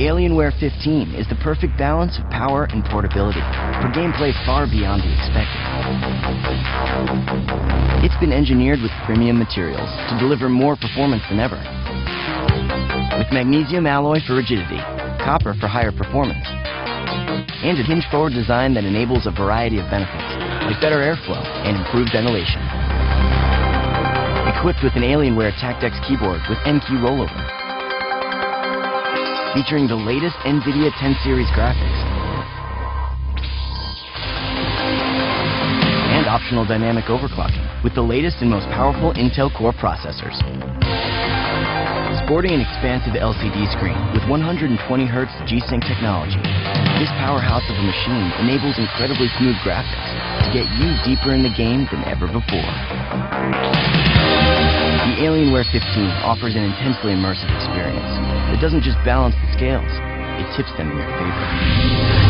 Alienware 15 is the perfect balance of power and portability for gameplay far beyond the expected. It's been engineered with premium materials to deliver more performance than ever. With magnesium alloy for rigidity, copper for higher performance, and a hinge-forward design that enables a variety of benefits, like better airflow and improved ventilation. Equipped with an Alienware TactX keyboard with N-key rollover, featuring the latest NVIDIA 10 series graphics, and optional dynamic overclocking with the latest and most powerful Intel Core processors. Sporting an expansive LCD screen with 120 Hz G-Sync technology, this powerhouse of a machine enables incredibly smooth graphics to get you deeper in the game than ever before. The Alienware 15 offers an intensely immersive experience it doesn't just balance the scales, it tips them in your favor.